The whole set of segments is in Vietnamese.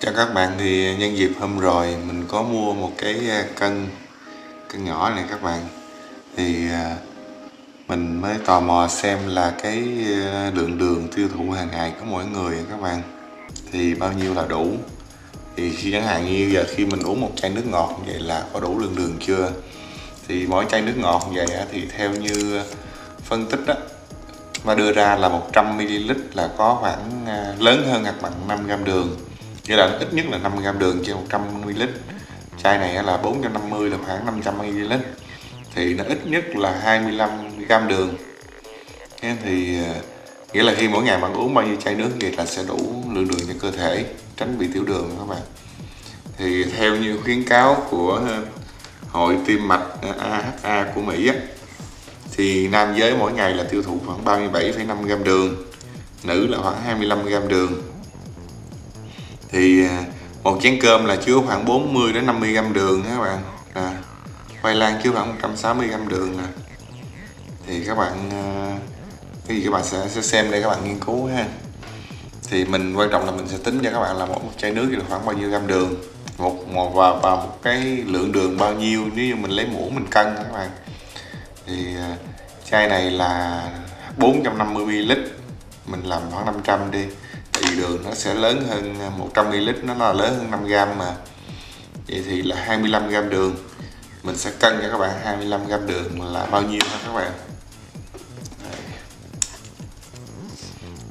Chào các bạn, thì nhân dịp hôm rồi mình có mua một cái à, cân cân nhỏ này các bạn. Thì à, mình mới tò mò xem là cái à, lượng đường tiêu thụ hàng ngày của mỗi người các bạn, thì bao nhiêu là đủ? Thì khi chẳng hạn như giờ khi mình uống một chai nước ngọt như vậy là có đủ lượng đường chưa? Thì mỗi chai nước ngọt như vậy thì theo như phân tích đó và đưa ra là 100ml là có khoảng lớn hơn hoặc bằng 5 gram đường nghĩa là ít nhất là 5 gram đường trên 100 ml chai này là 450 là khoảng 500 ml thì nó ít nhất là 25 gram đường. Thế thì ờ, nghĩa là khi mỗi ngày bạn uống bao nhiêu chai nước vậy là sẽ đủ lượng đường cho cơ thể tránh bị tiểu đường các bạn. Thì theo như khuyến cáo của ờ, hội tim mạch ờ, AHA của Mỹ thì nam giới mỗi ngày là tiêu thụ khoảng 37,5 gram đường nữ là khoảng 25 gram đường thì à, một chén cơm là chứa khoảng 40 đến 50 gram đường các bạn. À, khoai lang chứa khoảng 160 gram đường nè. Thì các bạn à, cái gì các bạn sẽ, sẽ xem đây các bạn nghiên cứu ha. Thì mình quan trọng là mình sẽ tính cho các bạn là mỗi một chai nước là khoảng bao nhiêu gram đường. Một một và và một cái lượng đường bao nhiêu nếu như mình lấy muỗng mình cân các bạn. Thì à, chai này là 450 ml. Mình làm khoảng 500 đi thì đường nó sẽ lớn hơn 100ml nó là lớn hơn 5 gram mà. Vậy thì là 25 gram đường. Mình sẽ cân cho các bạn 25 gram đường là bao nhiêu ha các bạn? Đây.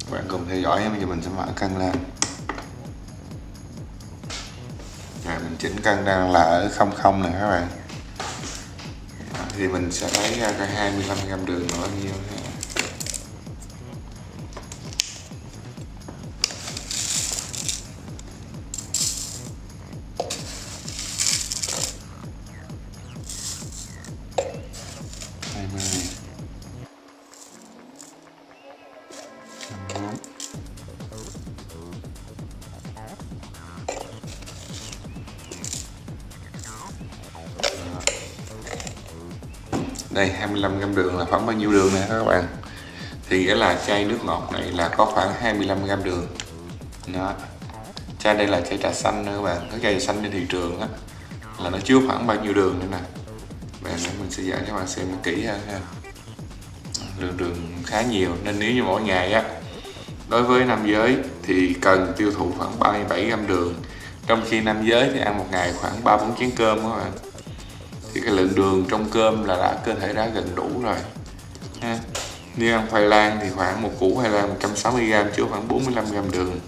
các bạn cùng theo dõi bây giờ mình sẽ mở cân lên rồi dạ, mình chỉnh cân đang là ở 00 nè các bạn. Thì mình sẽ lấy ra cái 25 gram đường là bao nhiêu ha đây 25 gram đường là khoảng bao nhiêu đường nè các bạn? Thì nghĩa là chai nước ngọt này là có khoảng 25 gram đường. Đó. Chai đây là chai trà xanh nữa các bạn. Cái chai trà xanh trên thị trường á, là nó chứa khoảng bao nhiêu đường nữa nè? Bạn để mình sẽ giải cho các bạn xem kỹ hơn ha. Lượng đường khá nhiều, nên nếu như mỗi ngày á, đối với nam giới thì cần tiêu thụ khoảng 37 gram đường. Trong khi nam giới thì ăn một ngày khoảng 3 4 chén cơm các bạn thì cái lượng đường trong cơm là đã cơ thể đã gần đủ rồi, ha. Nếu ăn khoai lang thì khoảng một củ khoai lang 160g chứa khoảng 45g đường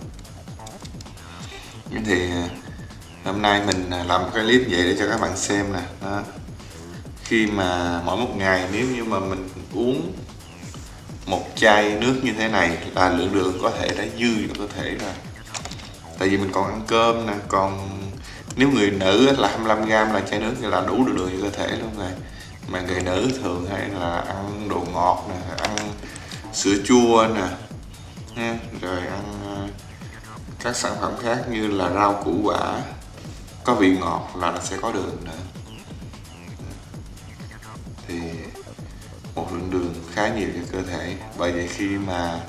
thì à, hôm nay mình à, làm một cái clip vậy để cho các bạn xem nè, đó. khi mà mỗi một ngày nếu như mà mình uống một chai nước như thế này là lượng đường có thể đã dư cho cơ thể rồi tại vì mình còn ăn cơm nè, còn nếu người nữ là 25 gram là chai nước thì là đủ được đường cho cơ thể luôn rồi. Mà người nữ thường hay là ăn đồ ngọt nè ăn sữa chua nè ha, rồi ăn ờ, các sản phẩm khác như là rau củ quả. Có vị ngọt là nó sẽ có đường nữa. Thì một lượng đường khá nhiều cho cơ thể. Bởi vậy khi mà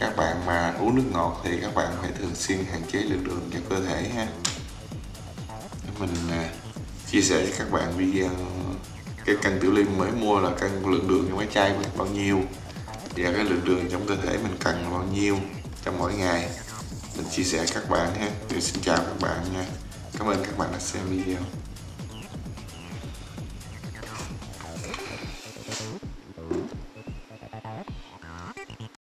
các bạn mà uống nước ngọt thì các bạn phải thường xuyên hạn chế lượng đường cho cơ thể ha mình à, chia sẻ với các bạn video à, cái cân tiểu liên mới mua là cân lượng đường trong cái chai bao nhiêu và cái lượng đường trong cơ thể mình cần là bao nhiêu trong mỗi ngày. Mình chia sẻ các bạn ha. Thì xin chào các bạn nha. Cảm ơn các bạn đã xem video.